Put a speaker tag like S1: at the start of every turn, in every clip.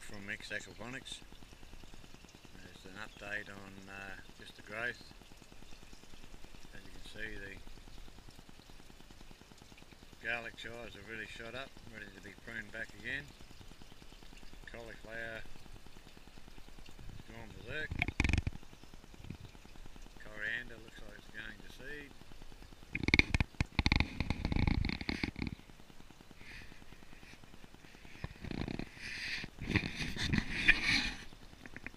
S1: From X Aquaponics. There's an update on uh, just the growth. As you can see the garlic chives have really shot up, ready to be pruned back again. Cauliflower gone berserk. Coriander looks like it's going to seed.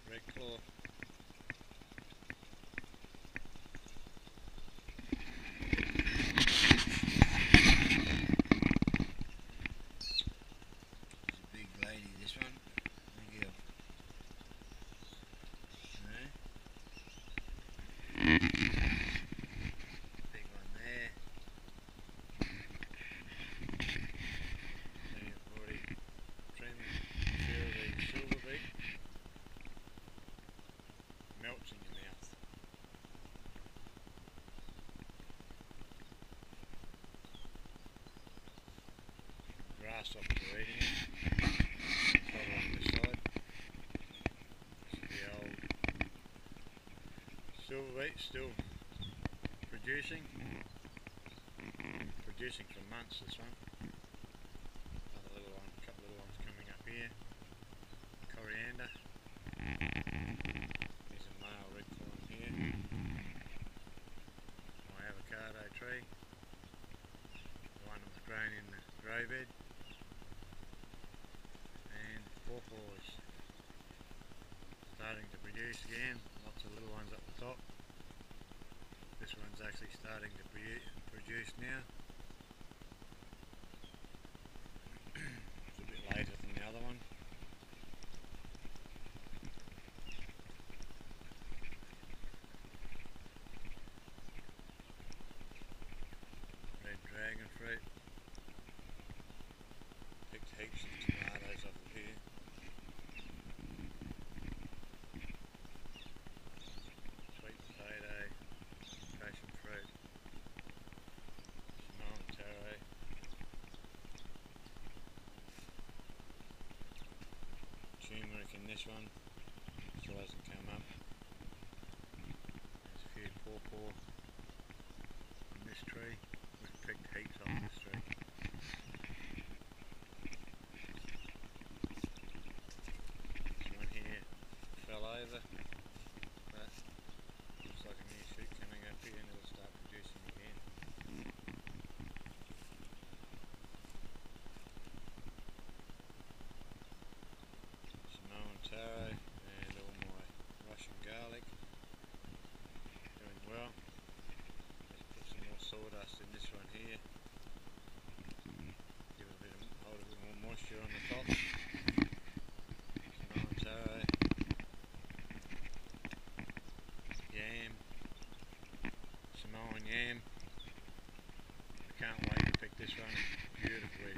S1: Red claw. It's a big lady, this one. Big girl. Right. Big one there. Then you've already trimmed feel the silver beet. Melts in your mouth. This is the old silver still producing. Producing for months this one. Another little one, couple little ones coming up here. Coriander. There's a male red thorn here. My avocado tree. The one that was grown in the grow bed. And pawpaws starting to produce again. Lots of little ones up the top. This one's actually starting to produce now. a bit later than the other one. Red dragon fruit. Picked heaps of tomatoes off of here. Sweet potato, passion fruit, Samoan taro, turmeric in this one, still hasn't come up. There's a few pawpaw on this tree, we've picked heaps off this tree. This one here fell over, but looks like a new shoot coming up here and it'll start producing again. Samoan taro and all my Russian garlic doing well. Let's put some more sawdust in this one here. Give it a bit of, hold a bit more moisture on the top. Samoan taro. Yam. Samoan yam. I can't wait to pick this one. Beautifully.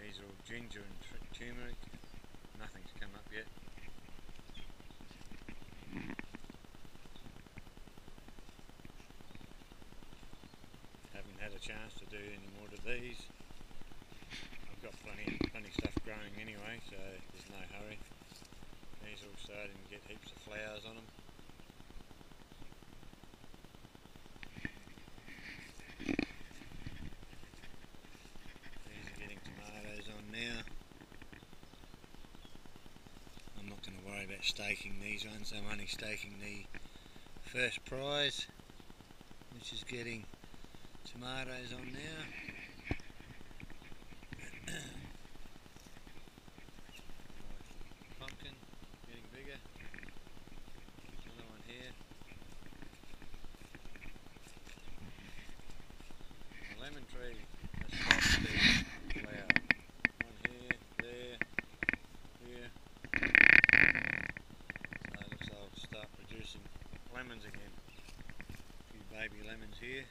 S1: These are all ginger and turmeric. Nothing's come up yet. Haven't had a chance to do any more to these. I've got plenty, plenty stuff growing anyway, so there's no hurry. These are all starting to get heaps of flowers on them. These are getting tomatoes on now. I'm not about staking these ones. I'm only staking the first prize, which is getting tomatoes on now. Pumpkin getting bigger. Another one here. The lemon tree has started to flower. One here, there, here. So it looks like I'll start producing lemons again. A few baby here.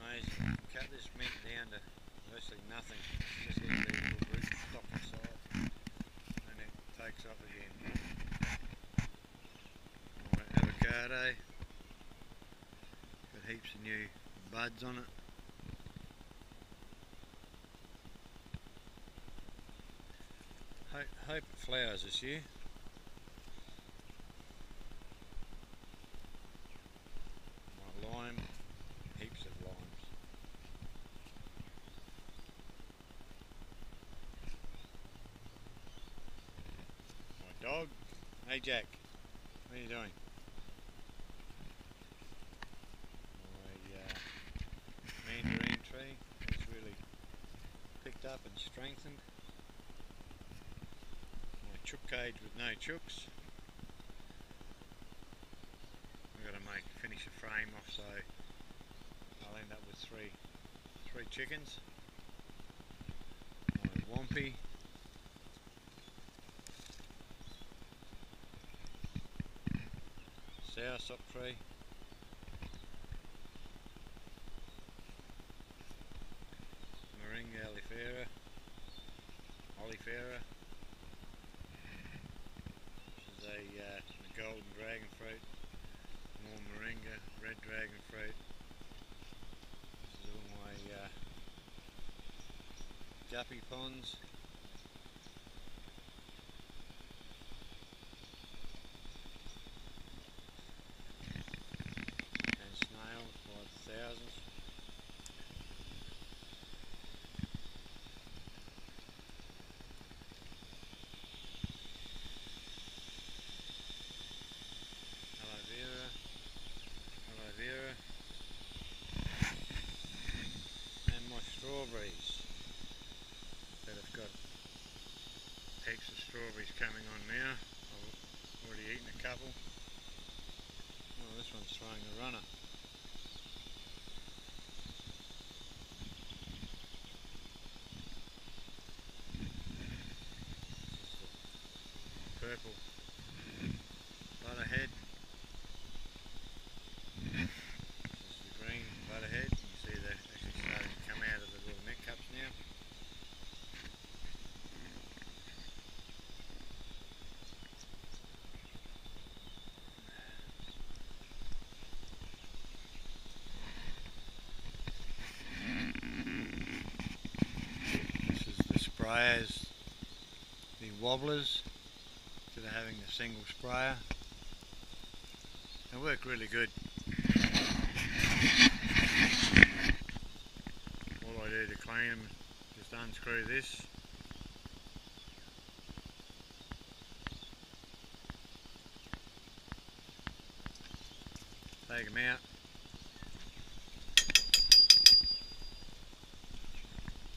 S1: Amazing. Cut this mint down to virtually nothing. Just let these little roots stop inside and it takes off again. More avocado. Got heaps of new buds on it. Hope, hope it flowers this year. My lime, heaps of limes. My dog, hey Jack, what are you doing? My uh, mandarin tree has really picked up and strengthened My chook cage with no chooks. I've got to make finish a frame off so I'll end up with three three chickens. My Soursop tree. Moringa oleifera. Oleifera a uh, golden dragon fruit, more moringa, red dragon fruit. This is all my uh, ponds. And snails by the thousands. strawberries that have got of strawberries coming on now. I've already eaten a couple. Oh, this one's throwing a runner. purple sprayers, the wobblers, instead of having the single sprayer. They work really good. All I do to clean them just unscrew this. Take them out.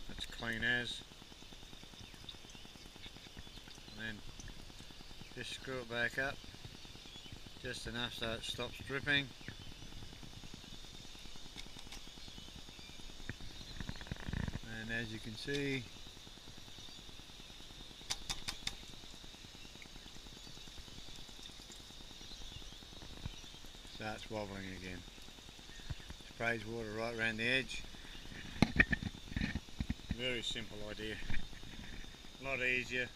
S1: That's clean as. then just screw it back up just enough so it stops dripping. And as you can see starts wobbling again. Sprays water right around the edge. Very simple idea. A lot easier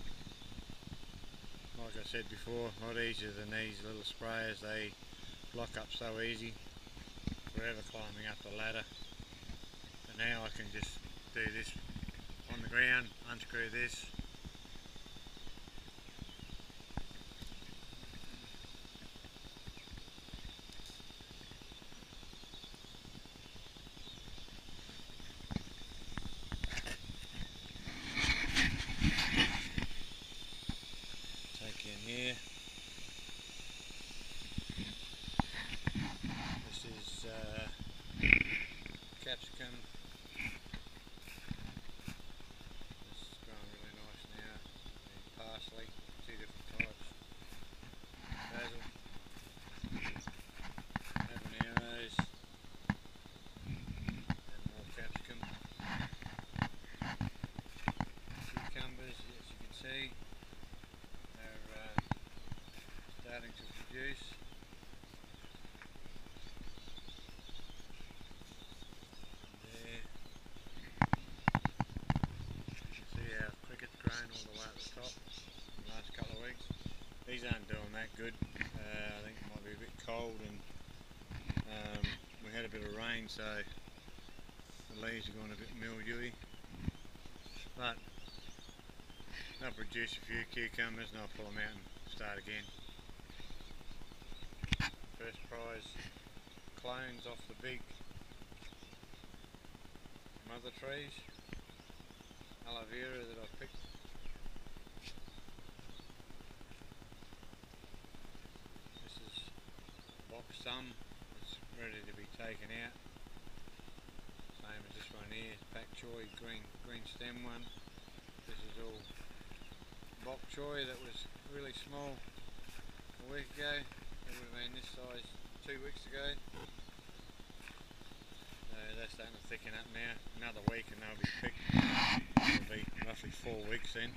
S1: like I said before, a lot easier than these little sprayers. They lock up so easy, forever climbing up the ladder. But now I can just do this on the ground, unscrew this, juice. There. You can see how grown all the way at the top the last couple of weeks. These aren't doing that good. Uh, I think it might be a bit cold and um, we had a bit of rain so the leaves are going a bit mildewy but they'll produce a few cucumbers and I'll pull them out and start again. First prize clones off the big mother trees, aloe vera that I picked. This is box some, it's ready to be taken out. Same as this one here, pak choi, green green stem one. This is all bok choy that was really small a week ago. It would have been this size two weeks ago So they're starting to thicken up now. Another week and they'll be picked. It'll be roughly four weeks then.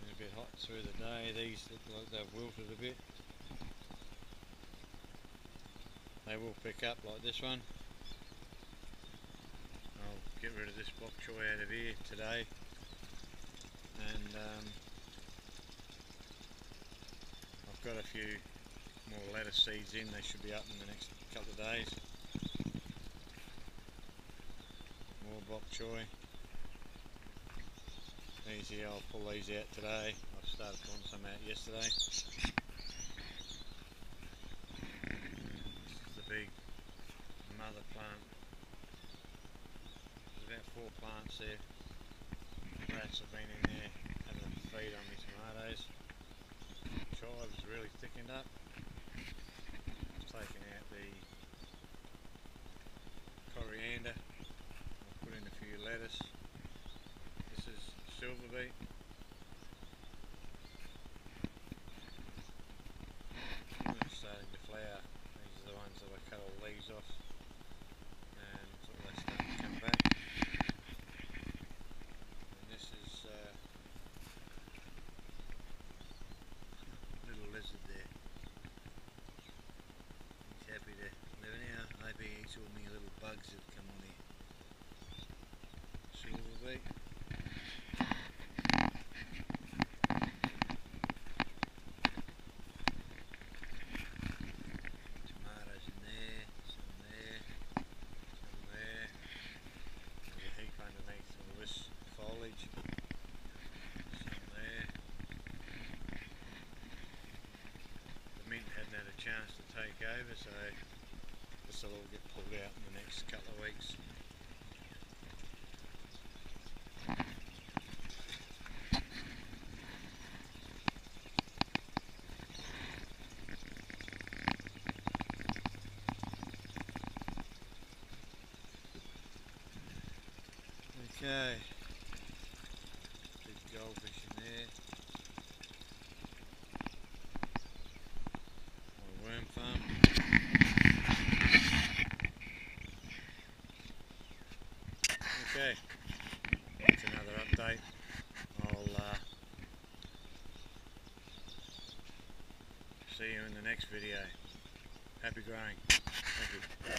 S1: Been a bit hot through the day. These look like they've wilted a bit. They will pick up like this one. I'll get rid of this bok choy out of here today and um, I've got a few more lettuce seeds in, they should be up in the next couple of days. More bok choy. Here, I'll pull these out today. Started pulling some out yesterday. This is the big mother plant. There's about four plants there. Rats have been in there having a feed on my tomatoes chives really thickened up. I've taken out the coriander, I've put in a few lettuce. This is silver beet. It's flower. These are the ones that I cut all leaves off. And so they starting to come back. all my little bugs have come on here. Silver beet. Tomatoes in there, some there, some there. There's a heap underneath all this foliage. Some there. The mint hadn't had a chance to take over so this will all get pulled out in the next couple of weeks. Okay, big goldfish in there. More worm farm. Okay, that's another update. I'll uh, see you in the next video. Happy growing. Thank you.